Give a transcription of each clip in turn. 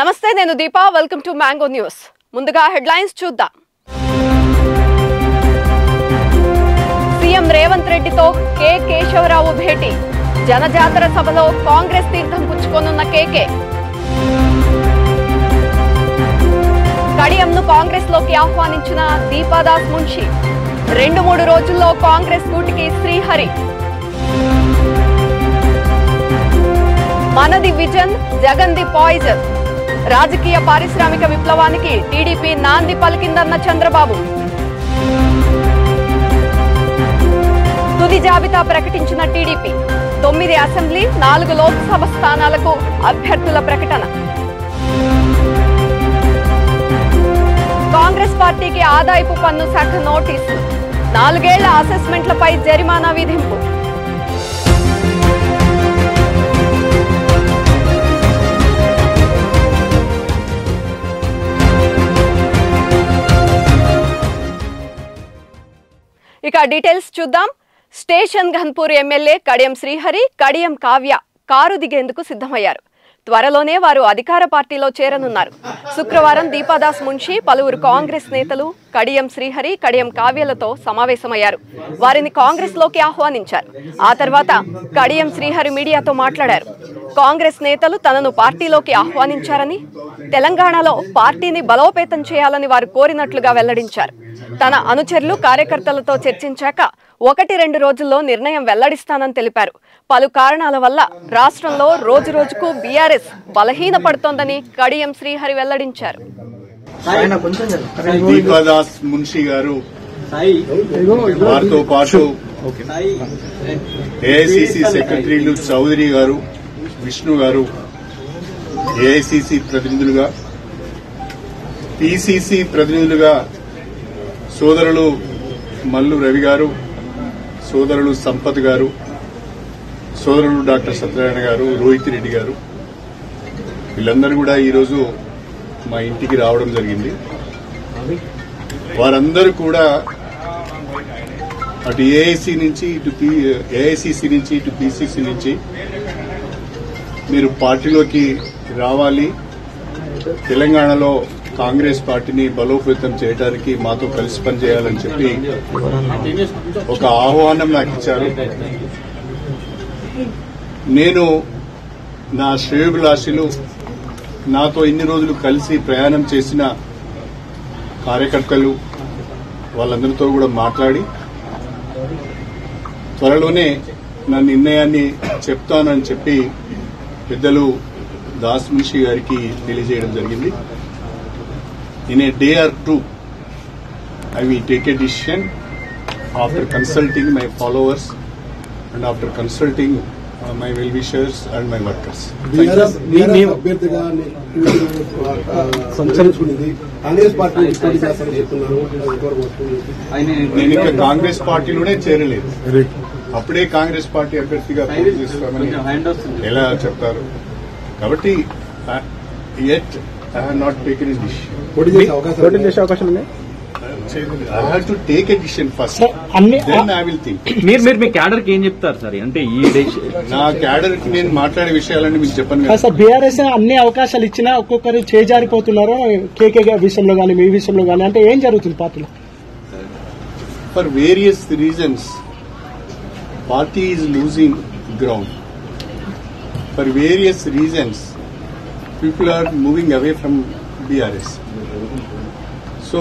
నమస్తే నేను Deepa. Welcome to Mango News ముందుగా హెడ్లైన్స్ చూద్దాం. సీఎం రేవంత్ రెడ్డితో కె. కేశవరావు భేటీ. జనజాతర సభలో కాంగ్రెస్ తీర్థం పుచ్చుకోనున్న కేకే కడియంను కాంగ్రెస్లోకి ఆహ్వానించిన దీపాదాస్ మున్షి. రెండు మూడు రోజుల్లో కాంగ్రెస్ కూటికి శ్రీహరి. మనది విజన్ జగన్ ది పాయిజన్. రాజకీయ పారిశ్రామిక విప్లవానికి టీడీపీ నాంది పలికిందన్న చంద్రబాబు. తుది జాబితా ప్రకటించిన టీడీపీ తొమ్మిది అసెంబ్లీ నాలుగు లోక్సభ స్థానాలకు అభ్యర్థుల ప్రకటన. కాంగ్రెస్ పార్టీకి ఆదాయపు పన్ను శాఖ నోటీసు. నాలుగేళ్ళ అసెస్మెంట్లపై జరిమానా విధింపు. ఇక డీటెయిల్స్ చూద్దాం. Station Ghanpur MLA Kadiyam Srihari Kadiyam Kavya car దిగేందుకు సిద్ధమయ్యారు. త్వరలోనే వారు అధికార పార్టీలో చేరనున్నారు. శుక్రవారం దీపాదాస్ మున్షి పలువురు కాంగ్రెస్ నేతలు కడియం శ్రీహరి కడియం కావ్యలతో సమావేశమయ్యారు. వారిని కాంగ్రెస్లోకి ఆహ్వానించారు. ఆ తర్వాత కడియం శ్రీహరి మీడియాతో మాట్లాడారు. కాంగ్రెస్ నేతలు తనను పార్టీలోకి ఆహ్వానించారని తెలంగాణలో పార్టీని బలోపేతం చేయాలని వారు కోరినట్లుగా వెల్లడించారు. తన అనుచరులు కార్యకర్తలతో చర్చించాక ఒకటి రెండు రోజుల్లో నిర్ణయం వెల్లడిస్తానని తెలిపారు. పలు కారణాల వల్ల రాష్ట్రంలో రోజు రోజుకు బీఆర్ఎస్ బలహీనపడుతోందని కడియం శ్రీహరి వెల్లడించారు. దీపాదాస్ మున్షి గారు వారితో పాటు ఏఐసిసి సెక్రటరీలు చౌదరి గారు విష్ణు గారు ఏఐసిసి ప్రతినిధులుగా పిసిసి ప్రతినిధులుగా సోదరులు మల్లు రవి గారు సోదరులు సంపత్ గారు సోదరులు డాక్టర్ సత్యనారాయణ గారు రోహిత్ రెడ్డి గారు. వీళ్ళందరూ కూడా ఈరోజు మా ఇంటికి రావడం జరిగింది. వారందరూ కూడా అటు ఏఐసి నుంచి ఇటు ఏఐసిసి నుంచి ఇటు పిసిసి నుంచి మీరు పార్టీలోకి రావాలి. తెలంగాణలో కాంగ్రెస్ పార్టీని బలోపేతం చేయడానికి మాతో కలిసి పనిచేయాలని చెప్పి ఒక ఆహ్వానం నాకు ఇచ్చారు. నేను నా శ్రేయోభిలాషులు నాతో ఇన్ని రోజులు కలిసి ప్రయాణం చేసిన కార్యకర్తలు వాళ్ళందరితో కూడా మాట్లాడి త్వరలోనే నా నిర్ణయాన్ని చెప్తానని చెప్పి పెద్దలు దాస్ మున్షి గారికి తెలియజేయడం జరిగింది. In a day or two I will take a decision after consulting my followers and after consulting my well wishers and my workers అభ్యర్థిగా సంచరించుకునేది కాంగ్రెస్ పార్టీ నేను ఇంకా కాంగ్రెస్ పార్టీలోనే చేరలేదు. అప్పుడే కాంగ్రెస్ పార్టీ అభ్యర్థిగా పోటీ చేస్తామని ఎలా చెప్తారు? కాబట్టి at I have not taken a decision పోటీ చేసే అవకాశం I have to take a decision first then I will think మీరు మీరు మీ క్యాడర్కి ఏం చెప్తారు సార్? అంటే ఈ నా క్యాడర్కి నేను మాట్లాడే విషయాలన్నీ మీకు చెప్పను కాదు. కదా సార్ బీఆర్ఎస్ అన్ని అవకాశాలు ఇచ్చినా ఒక్కొక్కరు చేజారిపోతున్నారు కేకే విషయంలో కానీ మీ విషయంలో కానీ అంటే ఏం జరుగుతుంది పార్టీలో? For various reasons party is losing ground for various reasons people are moving away from BRS so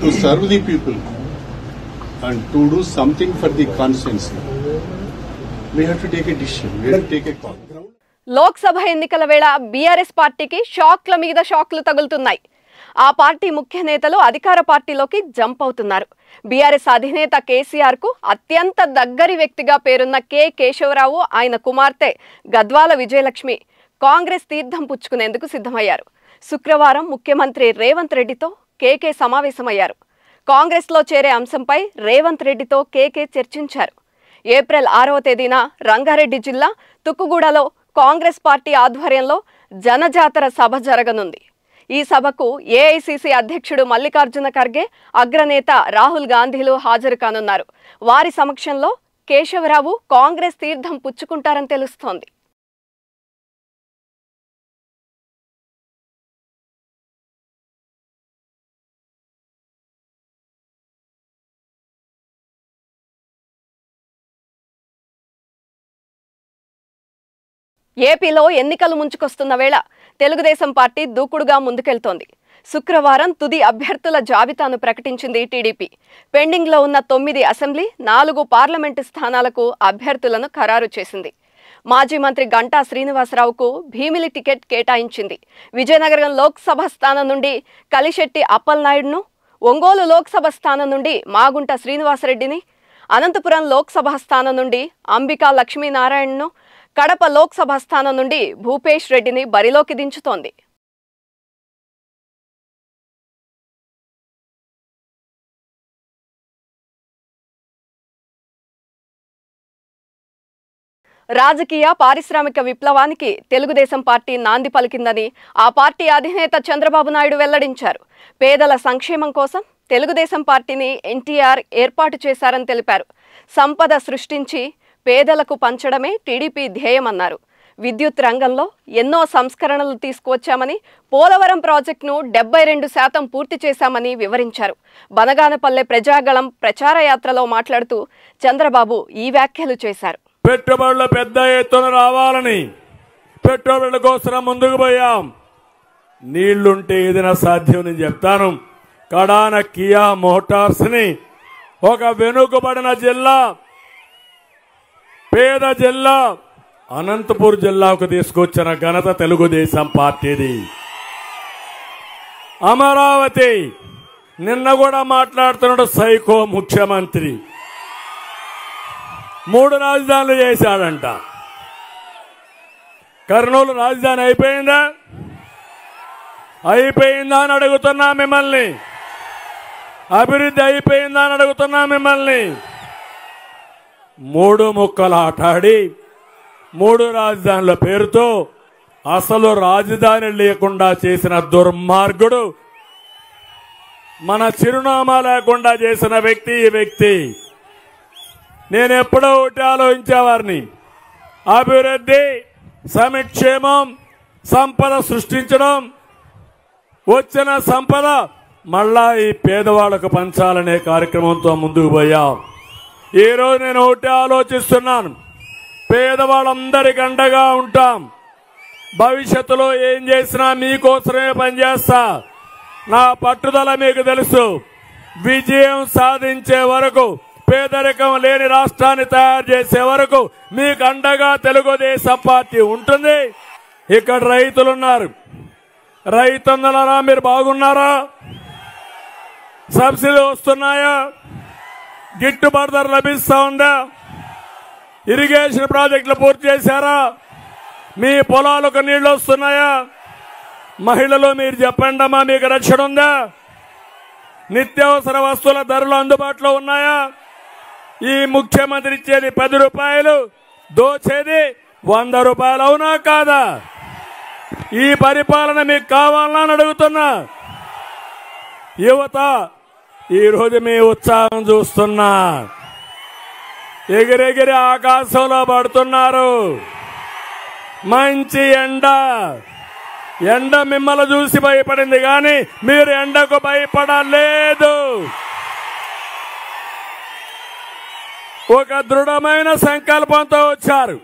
to serve the people and to do something for the constituency Lok Sabha ఎన్నికల వేళ బీఆర్ఎస్ పార్టీకి షాక్ల మీద షాక్లు తగులుతున్నాయి. ఆ party ముఖ్య నేతలు అధికార పార్టీలోకి jump అవుతున్నారు. బీఆర్ఎస్ అధినేత కేసీఆర్కు అత్యంత దగ్గరి వ్యక్తిగా పేరున్న కె కేశవరావు ఆయన కుమార్తె గద్వాల విజయలక్ష్మి కాంగ్రెస్ తీర్థం పుచ్చుకునేందుకు సిద్ధమయ్యారు. శుక్రవారం ముఖ్యమంత్రి రేవంత్ రెడ్డితో కేకే సమావేశమయ్యారు. కాంగ్రెస్లో చేరే అంశంపై రేవంత్ రెడ్డితో కేకే చర్చించారు. ఏప్రిల్ ఆరవ తేదీన రంగారెడ్డి జిల్లా తుక్కుగూడలో కాంగ్రెస్ పార్టీ ఆధ్వర్యంలో జనజాతర సభ జరగనుంది. ఈ సభకు ఏఐసిసి అధ్యక్షుడు మల్లికార్జున ఖర్గే అగ్రనేత రాహుల్ గాంధీలు హాజరు కానున్నారు. వారి సమక్షంలో కేశవరావు కాంగ్రెస్ తీర్థం పుచ్చుకుంటారని తెలుస్తోంది. ఏపీలో ఎన్నికలు ముంచుకొస్తున్న వేళ తెలుగుదేశం పార్టీ దూకుడుగా ముందుకెళ్తోంది. శుక్రవారం తుది అభ్యర్థుల జాబితాను ప్రకటించింది టీడీపీ. పెండింగ్లో ఉన్న తొమ్మిది అసెంబ్లీ నాలుగు పార్లమెంటు స్థానాలకు అభ్యర్థులను ఖరారు చేసింది. మాజీ మంత్రి గంటా శ్రీనివాసరావుకు భీమిలి టికెట్ కేటాయించింది. విజయనగరం లోక్సభ స్థానం నుండి కలిశెట్టి అప్పలనాయుడును ఒంగోలు లోక్సభ స్థానం నుండి మాగుంట శ్రీనివాసరెడ్డిని అనంతపురం లోక్సభ స్థానం నుండి అంబికా లక్ష్మీనారాయణను కడప లోక్సభ స్థానం నుండి భూపేష్ రెడ్డిని బరిలోకి దించుతోంది. రాజకీయ పారిశ్రామిక విప్లవానికి తెలుగుదేశం పార్టీ నాంది పలికిందని ఆ పార్టీ అధినేత చంద్రబాబు నాయుడు వెల్లడించారు. పేదల సంక్షేమం కోసం తెలుగుదేశం పార్టీని ఎన్టీఆర్ ఏర్పాటు చేశారని తెలిపారు. సంపద సృష్టించి పేదలకు పంచడమే టీడీపీ ధ్యేయమన్నారు. విద్యుత్ రంగంలో ఎన్నో సంస్కరణలు తీసుకువచ్చామని పోలవరం ప్రాజెక్టును డెబ్బై రెండు శాతం పూర్తి చేశామని వివరించారు. బనగానపల్లె ప్రజాగళం ప్రచార యాత్రలో మాట్లాడుతూ చంద్రబాబు ఈ వ్యాఖ్యలు చేశారు. పెట్టుబడులు పెద్ద ఎత్తున రావాలని పెట్టుబడుల కోసం ముందుకు పోయాం. నీళ్ళుంటే ఏదైనా సాధ్యం నేను చెప్తాను. కడాన కియా మోటార్స్ని ఒక వెనుకబడిన జిల్లా పేద జిల్లా అనంతపూర్ జిల్లాకు తీసుకొచ్చిన ఘనత తెలుగుదేశం పార్టీది. అమరావతి నిన్న కూడా మాట్లాడుతున్నాడు సైకో ముఖ్యమంత్రి. మూడు రాజధానులు చేశాడంట. కర్నూలు రాజధాని అయిపోయిందా? అయిపోయిందా అని అడుగుతున్నా మిమ్మల్ని. అభివృద్ధి అయిపోయిందా అని అడుగుతున్నా మిమ్మల్ని. మూడు ముక్కలు ఆటాడి మూడు రాజధానుల పేరుతో అసలు రాజధాని లేకుండా చేసిన దుర్మార్గుడు మన చిరునామా లేకుండా చేసిన వ్యక్తి ఈ వ్యక్తి. నేను ఎప్పుడో ఒకటి ఆలోచించేవారిని. అభివృద్ధి సమిక్షేమం సంపద సృష్టించడం వచ్చిన సంపద మళ్ళా ఈ పేదవాళ్ళకు పంచాలనే కార్యక్రమంతో ముందుకు పోయాం. ఈరోజు నేను ఒకటి ఆలోచిస్తున్నాను. పేదవాళ్ళందరికి అండగా ఉంటాం. భవిష్యత్తులో ఏం చేసినా మీకోసమే పనిచేస్తా. నా పట్టుదల మీకు తెలుసు. విజయం సాధించే వరకు పేదరికం లేని రాష్ట్రాన్ని తయారు చేసే వరకు మీకు అండగా తెలుగుదేశం పార్టీ ఉంటుంది. ఇక్కడ రైతులున్నారు. రైతన్నలారా మీరు బాగున్నారా? సబ్సిడీ వస్తున్నాయా? గిట్టుబాటు ధర లభిస్తా ఉందా? ఇరిగేషన్ ప్రాజెక్టులు పూర్తి చేశారా? మీ పొలాలకు నీళ్ళు వస్తున్నాయా? మహిళలు మీరు చెప్పండమ్మా మీకు రక్షణ ఉందా? నిత్యావసర వస్తువుల ధరలు అందుబాటులో ఉన్నాయా? ఈ ముఖ్యమంత్రి ఇచ్చేది పది రూపాయలు దోచేది వంద రూపాయలు అవునా కాదా? ఈ పరిపాలన మీకు కావాలని అని అడుగుతున్నా. యువత ఈరోజు మీ ఉత్సాహం చూస్తున్నా. ఎగిరెగిరి ఆకాశంలో పడుతున్నారు. మంచి ఎండ. ఎండ మిమ్మల్ని చూసి భయపడింది కానీ మీరు ఎండకు భయపడలేదు. ఒక దృఢమైన సంకల్పంతో వచ్చారు.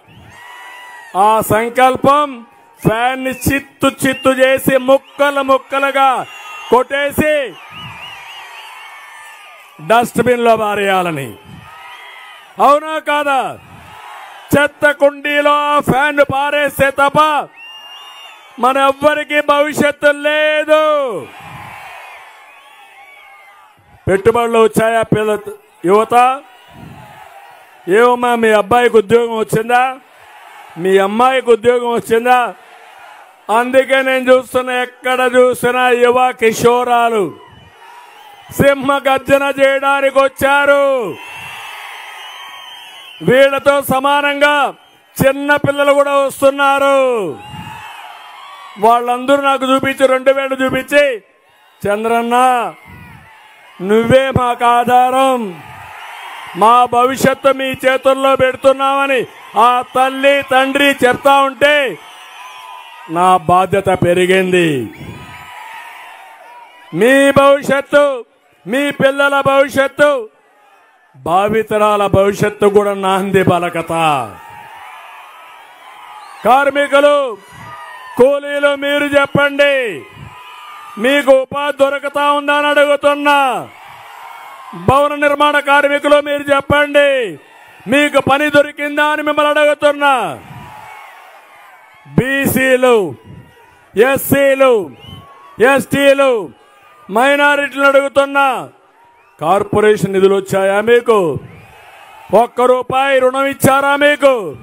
ఆ సంకల్పం ఫ్యాన్ని చిత్తు చిత్తు చేసి ముక్కలు ముక్కలుగా కొట్టేసి డస్ట్బిన్లో పారేయాలని అవునా కాదా? చెత్త కుండీలో ఫ్యాన్ పారేస్తే తప్ప మన ఎవ్వరికి భవిష్యత్తు లేదు. పెట్టుబడులు వచ్చాయా పిల్ల యువత? ఏమమ్మా మీ అబ్బాయికి ఉద్యోగం వచ్చిందా? మీ అమ్మాయికి ఉద్యోగం వచ్చిందా? అందుకే నేను చూస్తున్నా ఎక్కడ చూసినా యువ కిషోరాలు. సింహ గర్జన చేయడానికి వచ్చారు. వీళ్ళతో సమానంగా చిన్న పిల్లలు కూడా వస్తున్నారు. వాళ్ళందరూ నాకు చూపించి రెండు వేలు చూపించి చంద్రన్న నువ్వే మాకు ఆధారం. మా భవిష్యత్తు మీ చేతుల్లో పెడుతున్నామని ఆ తల్లి తండ్రి చెప్తా ఉంటే నా బాధ్యత పెరిగింది. మీ భవిష్యత్తు మీ పిల్లల భవిష్యత్తు. భావితరాల భవిష్యత్తు కూడా నాంది బలకత కార్మికులు కూలీలు మీరు చెప్పండి. మీకు ఉపాధి దొరకతా ఉందని అడుగుతున్నా. భవన నిర్మాణ కార్మికులు మీరు చెప్పండి. మీకు పని దొరికిందా అని మిమ్మల్ని అడుగుతున్నా. బీసీలు ఎస్సీలు ఎస్టీలు మైనారిటీలు అడుగుతున్నా కార్పొరేషన్ నిధులు వచ్చాయా మీకు? ఒక్క రూపాయి రుణం ఇచ్చారా మీకు?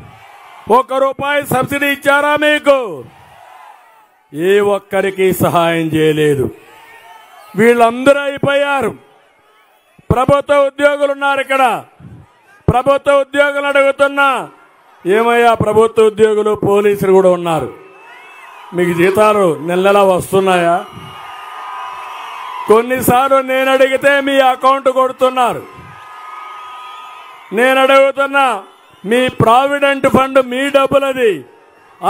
ఒక్క రూపాయి సబ్సిడీ ఇచ్చారా మీకు? ఏ ఒక్కరికి సహాయం చేయలేదు. వీళ్ళందరూ అయిపోయారు. ప్రభుత్వ ఉద్యోగులు ఉన్నారు ఇక్కడ. ప్రభుత్వ ఉద్యోగులు అడుగుతున్నా ఏమయ్యా ప్రభుత్వ ఉద్యోగులు పోలీసులు కూడా ఉన్నారు. మీకు జీతాలు నెల నెలా వస్తున్నాయా? కొన్నిసార్లు నేను అడిగితే మీ అకౌంట్ కొడుతున్నారు. నేను అడుగుతున్నా మీ ప్రావిడెంట్ ఫండ్ మీ డబ్బులది.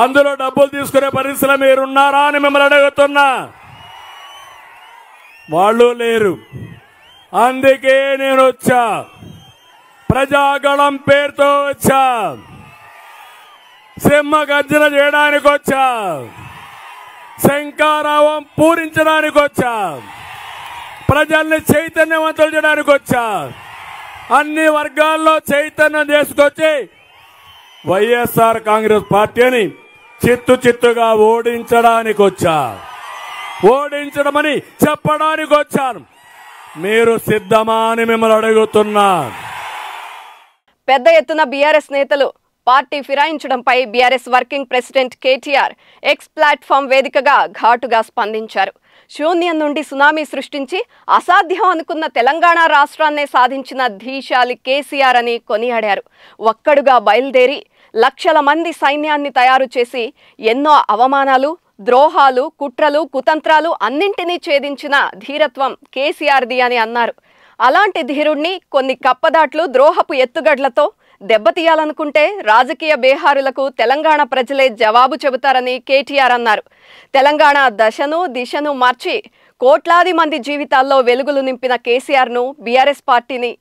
అందులో డబ్బులు తీసుకునే పరిస్థితిలో మీరున్నారా అని మిమ్మల్ని అడుగుతున్నా. వాళ్ళు లేరు. అందుకే నేను వచ్చా. ప్రజాగళం పేరుతో వచ్చా. సింహ గర్జన చేయడానికి వచ్చా. శంకారావం పూరించడానికి వచ్చా. ప్రజల్ని చైతన్యవంతులు చేయడానికి వచ్చా. అన్ని వర్గాల్లో చైతన్యం చేసుకొచ్చి వైఎస్ఆర్ కాంగ్రెస్ పార్టీని చిత్తు చిత్తుగా ఓడించడానికి వచ్చా. ఓడించడమని చెప్పడానికి వచ్చాను. మీరు సిద్ధమా అని మిమ్మల్ని అడుగుతున్నా. పెద్ద ఎత్తున బీఆర్ఎస్ నేతలు party ఫిరాయించడంపై BRS working president KTR X platform వేదికగా ఘాటుగా స్పందించారు. శూన్యం నుండి సునామీ సృష్టించి అసాధ్యం అనుకున్న తెలంగాణ రాష్ట్రాన్నే సాధించిన ధీశాలి కేసీఆర్ అని కొనియాడారు. ఒక్కడుగా బయలుదేరి లక్షల మంది సైన్యాన్ని తయారు చేసి ఎన్నో అవమానాలు ద్రోహాలు కుట్రలు కుతంత్రాలు అన్నింటినీ ఛేదించిన ధీరత్వం కేసీఆర్ది అని అన్నారు. అలాంటి ధీరుణ్ణి కొన్ని కప్పదాట్లు ద్రోహపు ఎత్తుగడ్లతో దెబ్బతీయాలనుకుంటే రాజకీయ బేహారులకు తెలంగాణ ప్రజలే జవాబు చెబుతారని కేటీఆర్ అన్నారు. తెలంగాణ దశను దిశను మార్చి కోట్లాది మంది జీవితాల్లో వెలుగులు నింపిన కేసీఆర్ను బీఆర్ఎస్ పార్టీని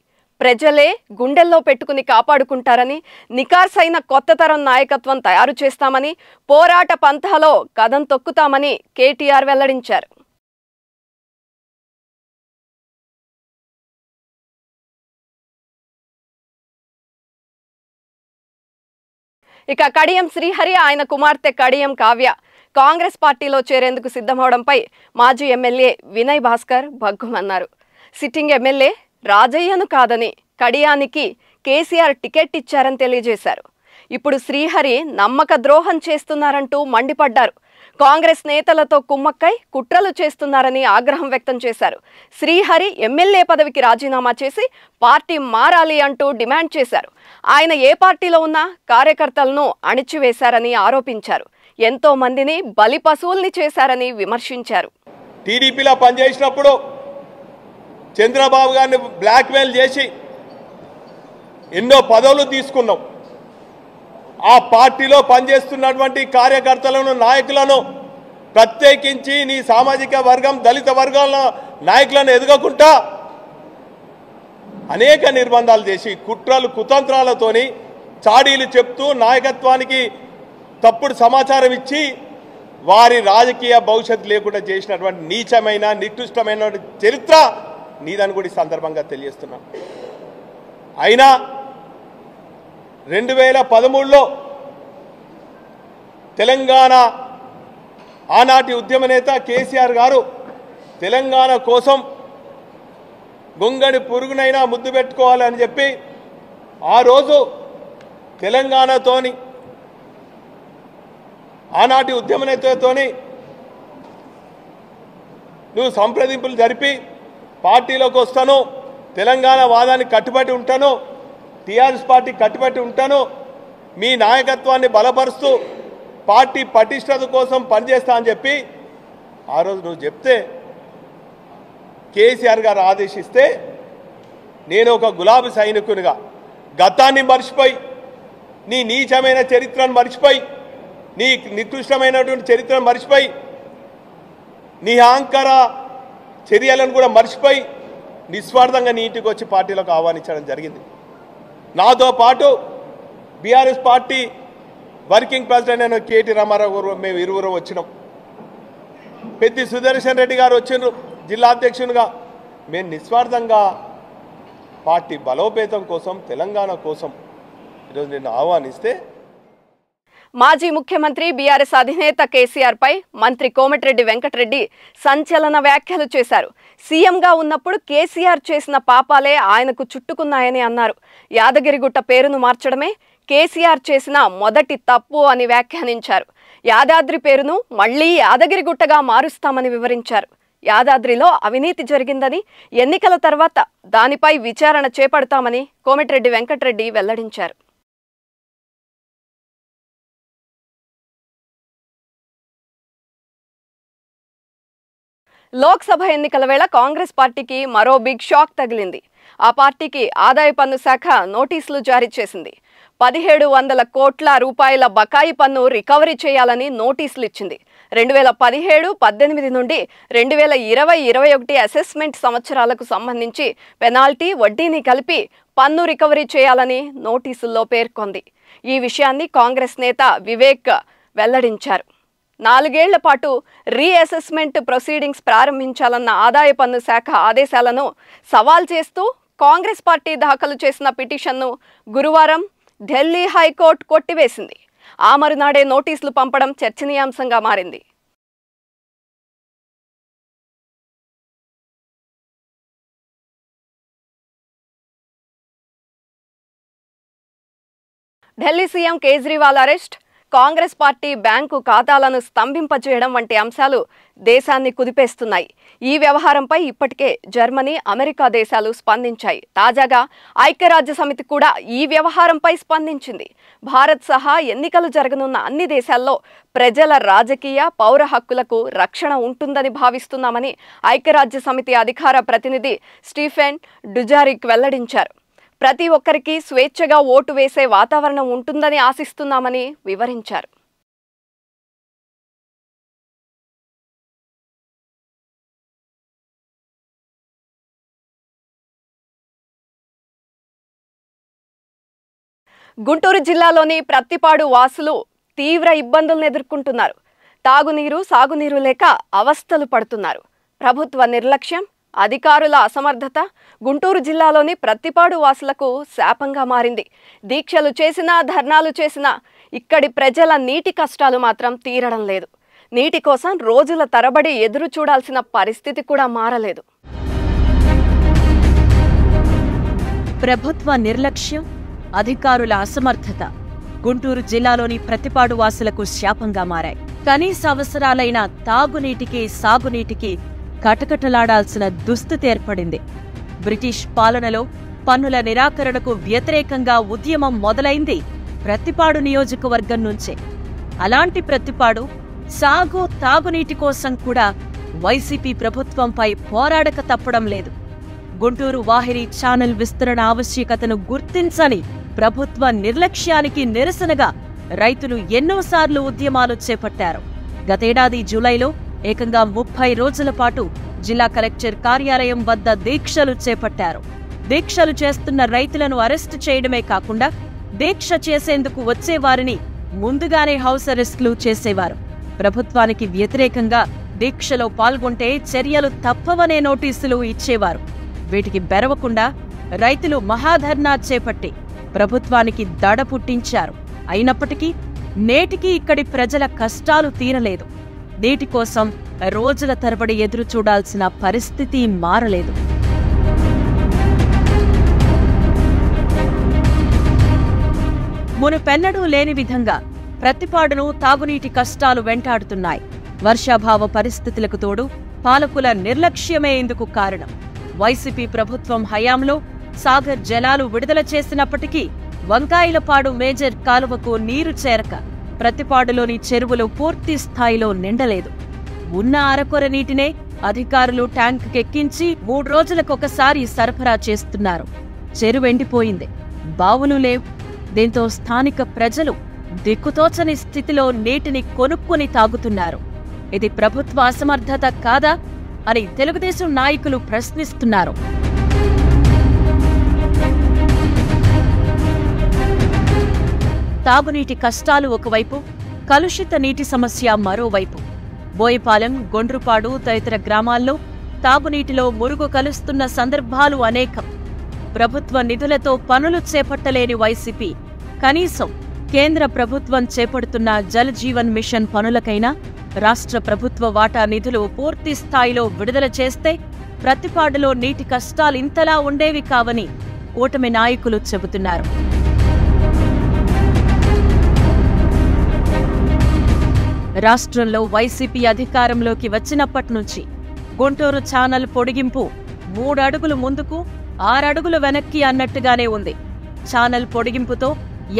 ప్రజలే గుండెల్లో పెట్టుకుని కాపాడుకుంటారని నికార్సైన కొత్త తరం నాయకత్వం తయారు చేస్తామని పోరాట పంథాలో కథం తొక్కుతామని కేటీఆర్ వెల్లడించారు. ఇక కడియం శ్రీహరి ఆయన కుమార్తె కడియం కావ్య. కాంగ్రెస్ పార్టీలో చేరేందుకు సిద్ధమవడంపై మాజీ ఎమ్మెల్యే వినయ్ భాస్కర్ భగ్గుమన్నారు. సిట్టింగ్ ఎమ్మెల్యే రాజయ్యను కాదని కడియానికి కేసీఆర్ టికెట్ ఇచ్చారని తెలియజేశారు. ఇప్పుడు శ్రీహరి నమ్మక ద్రోహం చేస్తున్నారంటూ మండిపడ్డారు. కాంగ్రెస్ నేతలతో కుమ్మక్కై కుట్రలు చేస్తున్నారని ఆగ్రహం వ్యక్తం చేశారు. శ్రీహరి ఎమ్మెల్యే పదవికి రాజీనామా చేసి పార్టీ మారాలి అంటూ డిమాండ్ చేశారు. ఆయన ఏ పార్టీలో ఉన్నా కార్యకర్తలను అణిచివేశారని ఆరోపించారు. ఎంతో మందిని బలి పశువుల్ని చేశారని విమర్శించారు. టీడీపీలో పనిచేసినప్పుడు చంద్రబాబు గారిని బ్లాక్మెయిల్ చేసి ఎన్నో పదవులు తీసుకున్నాం. ఆ పార్టీలో పనిచేస్తున్నటువంటి కార్యకర్తలను నాయకులను ప్రత్యేకించి నీ సామాజిక వర్గం దళిత వర్గాల నాయకులను ఎదగకుండా అనేక నిర్బంధాలు చేసి కుట్రలు కుతంత్రాలతోని చాడీలు చెప్తూ నాయకత్వానికి తప్పుడు సమాచారం ఇచ్చి వారి రాజకీయ భవిష్యత్తు లేకుండా చేసినటువంటి నీచమైన నికృష్టమైన చరిత్ర నీదని కూడా ఈ సందర్భంగా తెలియజేస్తున్నాం. అయినా రెండు వేల పదమూడులో తెలంగాణ ఆనాటి ఉద్యమ నేత కేసీఆర్ గారు తెలంగాణ కోసం గొంగడి పురుగునైనా ముద్దు పెట్టుకోవాలని చెప్పి ఆ రోజు తెలంగాణతోని ఆనాటి ఉద్యమ నేతతోని నువ్వు సంప్రదింపులు జరిపి పార్టీలోకి వస్తాను తెలంగాణ వాదానికి కట్టుబడి ఉంటాను టీఆర్ఎస్ పార్టీ కట్టుబట్టి ఉంటాను మీ నాయకత్వాన్ని బలపరుస్తూ పార్టీ పటిష్టత కోసం పనిచేస్తా అని చెప్పి ఆ రోజు నువ్వు చెప్తే కేసీఆర్ గారు ఆదేశిస్తే నేను ఒక గులాబీ సైనికునిగా గతాన్ని మర్చిపోయి నీ నీచమైన చరిత్రను మర్చిపోయి నీ నికృష్టమైనటువంటి చరిత్రను మర్చిపోయి నీ అహంకార చర్యలను కూడా మర్చిపోయి నిస్వార్థంగా నీ ఇంటికి వచ్చి పార్టీలోకి ఆహ్వానించడం జరిగింది. నాతో పాటు బీఆర్ఎస్ పార్టీ వర్కింగ్ ప్రెసిడెంట్ అయిన కేటీ రామారావు గారు మేము ఇరువురు వచ్చినాం. పెద్ది సుదర్శన్ రెడ్డి గారు వచ్చిండ్రు జిల్లా అధ్యక్షునిగా. మేము నిస్వార్థంగా పార్టీ బలోపేతం కోసం తెలంగాణ కోసం ఈరోజు నేను ఆహ్వానిస్తే మాజీ ముఖ్యమంత్రి బీఆర్ఎస్ అధినేత కేసీఆర్ పై మంత్రి కోమటిరెడ్డి వెంకటరెడ్డి సంచలన వ్యాఖ్యలు చేశారు. సీఎంగా ఉన్నప్పుడు కేసీఆర్ చేసిన పాపాలే ఆయనకు చుట్టుకున్నాయని అన్నారు. యాదగిరిగుట్ట పేరును మార్చడమే కేసీఆర్ చేసిన మొదటి తప్పు అని వ్యాఖ్యానించారు. యాదాద్రి పేరును మళ్ళీ యాదగిరిగుట్టగా మారుస్తామని వివరించారు. యాదాద్రిలో అవినీతి జరిగిందని ఎన్నికల తర్వాత దానిపై విచారణ చేపడతామని కోమటిరెడ్డి వెంకటరెడ్డి వెల్లడించారు. లోక్సభ ఎన్నికల వేళ కాంగ్రెస్ పార్టీకి మరో బిగ్ షాక్ తగిలింది. ఆ పార్టీకి ఆదాయ పన్ను శాఖ నోటీసులు జారీ చేసింది. పదిహేడు వందల కోట్ల రూపాయల బకాయి పన్ను రికవరీ చేయాలని నోటీసులు ఇచ్చింది రెండు వేల పదిహేడు పద్దెనిమిది నుండి రెండు వేల ఇరవై ఇరవై ఒకటి అసెస్మెంట్ సంవత్సరాలకు సంబంధించి పెనాల్టీ వడ్డీని కలిపి పన్ను రికవరీ చేయాలని నోటీసుల్లో పేర్కొంది. ఈ విషయాన్ని కాంగ్రెస్ నేత వివేక్ వెల్లడించారు. నాలుగేళ్ళ పాటు రీఅసెస్మెంట్ ప్రొసీడింగ్స్ ప్రారంభించాలన్న ఆదాయ పన్ను శాఖ ఆదేశాలను సవాల్ చేస్తూ కాంగ్రెస్ పార్టీ దాఖలు చేసిన పిటిషన్ను గురువారం ఢిల్లీ హైకోర్టు కొట్టివేసింది. ఆ మరునాడే నోటీసులు పంపడం చర్చనీయాంశంగా మారింది. Delhi CM Kejriwal arrest Congress party bank ఖాతాలను స్తంభింపజేయడం వంటి అంశాలు దేశాన్ని కుదిపేస్తున్నాయి. ఈ వ్యవహారంపై ఇప్పటికే జర్మనీ అమెరికా దేశాలు స్పందించాయి. తాజాగా ఐక్యరాజ్య సమితి కూడా ఈ వ్యవహారంపై స్పందించింది. భారత్ సహా ఎన్నికలు జరగనున్న అన్ని దేశాల్లో ప్రజల రాజకీయ పౌర హక్కులకు రక్షణ ఉంటుందని భావిస్తున్నామని ఐక్యరాజ్య సమితి అధికార ప్రతినిధి స్టీఫెన్ డుజారిక్ వెల్లడించారు. ప్రతి ఒక్కరికి స్వేచ్ఛగా ఓటు వేసే వాతావరణం ఉంటుందని ఆశిస్తున్నామని వివరించారు. గుంటూరు జిల్లాలోని ప్రత్తిపాడు వాసులు తీవ్ర ఇబ్బందులను ఎదుర్కొంటున్నారు. తాగునీరు సాగునీరు లేక అవస్థలు పడుతున్నారు. ప్రభుత్వ నిర్లక్ష్యం అధికారుల అసమర్థత గుంటూరు జిల్లాలోని ప్రతిపాడు వాసులకు శాపంగా మారింది. దీక్షలు చేసినా ధర్నాలు చేసినా ఇక్కడి ప్రజల నీటి కష్టాలు మాత్రం తీరడం లేదు. నీటి కోసం రోజుల తరబడి ఎదురు చూడాల్సిన పరిస్థితి కూడా మారలేదు. ప్రభుత్వ నిర్లక్ష్యం అధికారుల అసమర్థత గుంటూరు జిల్లాలోని ప్రతిపాడు వాసులకు శాపంగా మారాయి. కనీస అవసరాలైన తాగునీటికి సాగునీటికి కటకటలాడాల్సిన దుస్థితి ఏర్పడింది. బ్రిటిష్ పాలనలో పన్నుల నిరాకరణకు వ్యతిరేకంగా ఉద్యమం మొదలైంది ప్రతిపాడు నియోజకవర్గం నుంచే. అలాంటి ప్రతిపాడు సాగు తాగునీటి కోసం కూడా వైసీపీ ప్రభుత్వంపై పోరాడక తప్పడం లేదు. గుంటూరు వాహిని ఛానల్ విస్తరణ ఆవశ్యకతను గుర్తించని ప్రభుత్వ నిర్లక్ష్యానికి నిరసనగా రైతులు ఎన్నోసార్లు ఉద్యమాలు చేపట్టారు. గతేడాది జూలైలో ఏకంగా ముప్పై రోజుల పాటు జిల్లా కలెక్టర్ కార్యాలయం వద్ద దీక్షలు చేపట్టారు. దీక్షలు చేస్తున్న రైతులను అరెస్టు చేయడమే కాకుండా దీక్ష చేసేందుకు వచ్చేవారిని ముందుగానే హౌస్ అరెస్టులు చేసేవారు. ప్రభుత్వానికి వ్యతిరేకంగా దీక్షలో పాల్గొంటే చర్యలు తప్పవనే నోటీసులు ఇచ్చేవారు. వీటికి బెరవకుండా రైతులు మహాధర్నా చేపట్టి ప్రభుత్వానికి దడ పుట్టించారు. అయినప్పటికీ నేటికీ ఇక్కడి ప్రజల కష్టాలు తీరలేదు. నీటి కోసం రోజుల తరబడి ఎదురు చూడాల్సిన పరిస్థితి మారలేదు. మునుపెన్నడూ లేని విధంగా ప్రతిపాడును తాగునీటి కష్టాలు వెంటాడుతున్నాయి. వర్షాభావ పరిస్థితులకు తోడు పాలకుల నిర్లక్ష్యమే ఇందుకు కారణం. వైసీపీ ప్రభుత్వం హయాంలో సాగర్ జలాలు విడుదల చేసినప్పటికీ వంకాయలపాడు మేజర్ కాలువకు నీరు చేరక ప్రతిపాడులోని చెరువులు పూర్తి స్థాయిలో నిండలేదు. ఉన్న అరకొర నీటినే అధికారులు ట్యాంకుకెక్కించి మూడు రోజులకొకసారి సరఫరా చేస్తున్నారు. చెరువు ఎండిపోయింది. బావులు లేవు. దీంతో స్థానిక ప్రజలు దిక్కుతోచని స్థితిలో నీటిని కొనుక్కొని తాగుతున్నారు. ఇది ప్రభుత్వ అసమర్థత కాదా అని తెలుగుదేశం నాయకులు ప్రశ్నిస్తున్నారు. తాగునీటి కష్టాలు ఒకవైపు కలుషిత నీటి సమస్య మరోవైపు. బోయపాలెం గొండ్రుపాడు తదితర గ్రామాల్లో తాగునీటిలో మురుగు కలుస్తున్న సందర్భాలు అనేకం. ప్రభుత్వ నిధులతో పనులు చేపట్టలేని వైసీపీ. కనీసం కేంద్ర ప్రభుత్వం చేపడుతున్న జల్ జీవన్ మిషన్ పనులకైనా రాష్ట్ర ప్రభుత్వ వాటా నిధులు పూర్తి స్థాయిలో విడుదల చేస్తే ప్రతిపాడులో నీటి కష్టాలు ఇంతలా ఉండేవి కావని కూటమి నాయకులు చెబుతున్నారు. రాష్ట్రంలో వైసీపీ అధికారంలోకి వచ్చినప్పటి నుంచి గుంటూరు ఛానల్ పొడిగింపు మూడడుగులు ముందుకు ఆరడుగులు వెనక్కి అన్నట్టుగానే ఉంది. ఛానల్ పొడిగింపుతో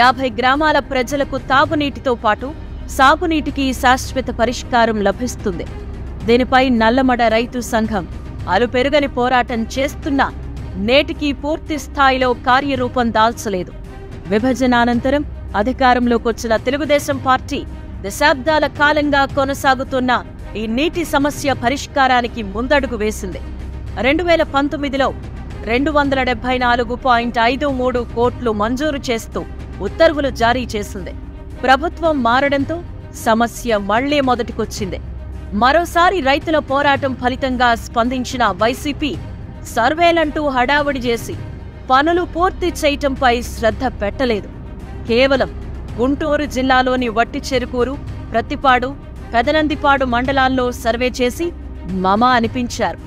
యాభై గ్రామాల ప్రజలకు తాగునీటితో పాటు సాగునీటికి శాశ్వత పరిష్కారం లభిస్తుంది. దీనిపై నల్లమడ రైతు సంఘం అలుపెరుగని పోరాటం చేస్తున్నా నేటికి పూర్తి స్థాయిలో కార్యరూపం దాల్చలేదు. విభజన అనంతరం అధికారంలోకి అధికారంలోకొచ్చిన తెలుగుదేశం పార్టీ దశాబ్దాల కాలంగా కొనసాగుతున్న ఈ నీటి సమస్య పరిష్కారానికి ముందడుగు వేసింది. రెండు వేల పంతొమ్మిదిలో రెండు వందల డెబ్బై నాలుగు పాయింట్ ఐదు మూడు కోట్లు మంజూరు చేస్తూ ఉత్తర్వులు జారీ చేసింది. ప్రభుత్వం మారడంతో సమస్య మళ్ళీ మొదటికొచ్చింది. మరోసారి రైతుల పోరాటం ఫలితంగా స్పందించిన వైసీపీ సర్వేలంటూ హడావుడి చేసి పనులు పూర్తి చేయటంపై శ్రద్ధ పెట్టలేదు. కేవలం గుంటూరు జిల్లాలోని వట్టి చెరుకూరు ప్రత్తిపాడు పెదనందిపాడు మండలాల్లో సర్వే చేసి మమ అనిపించారు.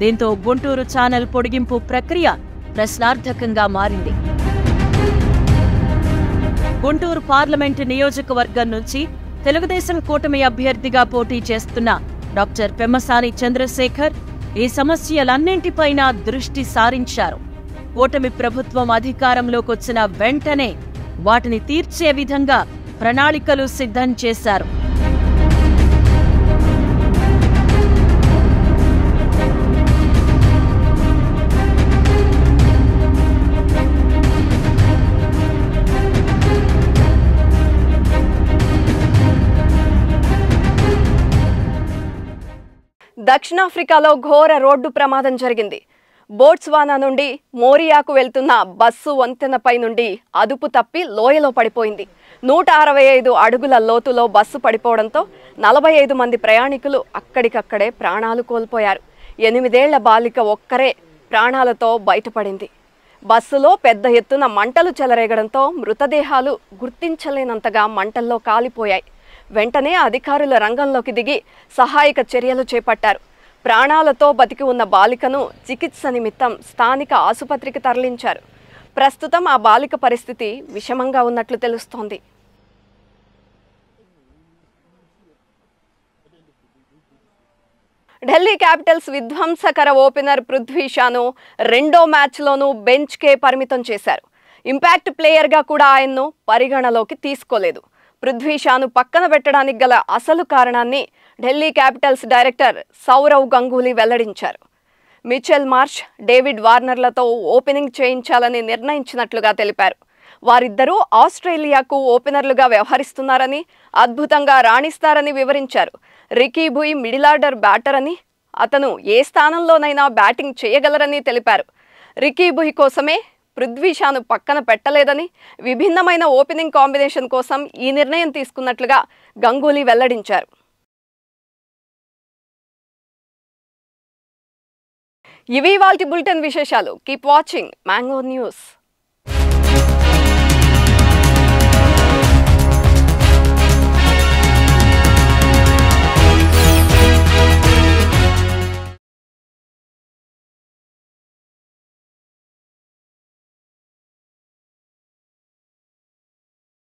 దీంతో గుంటూరు ఛానల్ పొడిగింపు ప్రక్రియ ప్రశ్నార్థకంగా మారింది. గుంటూరు పార్లమెంటు నియోజకవర్గం నుంచి తెలుగుదేశం కూటమి అభ్యర్థిగా పోటీ చేస్తున్న డాక్టర్ పెమ్మసాని చంద్రశేఖర్ ఈ సమస్యలన్నింటిపైన దృష్టి సారించారు. కూటమి ప్రభుత్వం అధికారంలోకొచ్చిన వెంటనే వాటిని తీర్చే విధంగా ప్రణాళికలు సిద్ధం చేశారు. దక్షిణాఫ్రికాలో ఘోర రోడ్డు ప్రమాదం జరిగింది. బోట్స్వానా నుండి మోరియాకు వెళ్తున్న బస్సు వంతెనపై నుండి అదుపు తప్పి లోయలో పడిపోయింది. నూట అరవై ఐదు అడుగుల లోతులో బస్సు పడిపోవడంతో నలభై ఐదు మంది ప్రయాణికులు అక్కడికక్కడే ప్రాణాలు కోల్పోయారు. ఎనిమిదేళ్ళ బాలిక ఒక్కరే ప్రాణాలతో బయటపడింది. బస్సులో పెద్ద ఎత్తున మంటలు చెలరేగడంతో మృతదేహాలు గుర్తించలేనంతగా మంటల్లో కాలిపోయాయి. వెంటనే అధికారుల రంగంలోకి దిగి సహాయక చర్యలు చేపట్టారు. ప్రాణాలతో బతికి ఉన్న బాలికను చికిత్స నిమిత్తం స్థానిక ఆసుపత్రికి తరలించారు. ప్రస్తుతం ఆ బాలిక పరిస్థితి విషమంగా ఉన్నట్లు తెలుస్తోంది. ఢిల్లీ క్యాపిటల్స్ విధ్వంసకర ఓపెనర్ పృథ్వీ షాను రెండో మ్యాచ్లోనూ బెంచ్కే పరిమితం చేశారు. ఇంపాక్ట్ ప్లేయర్గా కూడా ఆయన్ను పరిగణలోకి తీసుకోలేదు. పృథ్వీషాను పక్కన పెట్టడానికి గల అసలు కారణాన్ని ఢిల్లీ క్యాపిటల్స్ డైరెక్టర్ సౌరవ్ గంగూలీ వెల్లడించారు. మిచెల్ మార్ష్ డేవిడ్ వార్నర్లతో ఓపెనింగ్ చేయించాలని నిర్ణయించినట్లుగా తెలిపారు. వారిద్దరూ ఆస్ట్రేలియాకు ఓపెనర్లుగా వ్యవహరిస్తున్నారని అద్భుతంగా రాణిస్తారని వివరించారు. Ricky Bhui middle order batter అని అతను ఏ స్థానంలోనైనా బ్యాటింగ్ చేయగలరని తెలిపారు. రికీ భుయ్ కోసమే పృథ్వీషాను పక్కన పెట్టలేదని విభిన్నమైన ఓపెనింగ్ కాంబినేషన్ కోసం ఈ నిర్ణయం తీసుకున్నట్లుగా గంగూలీ వెల్లడించారు. ఇవి వాల్టి బులెటిన్ విశేషాలు. Keep watching Mango News